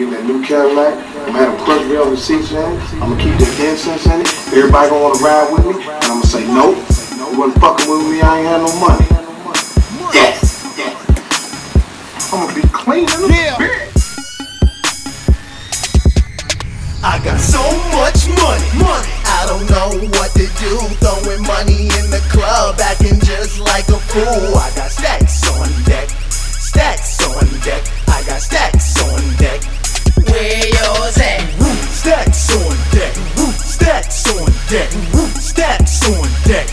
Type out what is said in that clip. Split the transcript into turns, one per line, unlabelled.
get that new Cadillac. I'm gonna have a Crutchville on the seats, man. I'm gonna keep that incense in it. Everybody gonna wanna ride with me. And I'm gonna say, nope, you wasn't fucking with me, I ain't had no money. Yes! yes. I'm gonna be clean in the
Yeah.
bitch.
I got so much money, money. I don't know what to do. Throwing money in the club, acting just like a fool. deck, stacks on deck.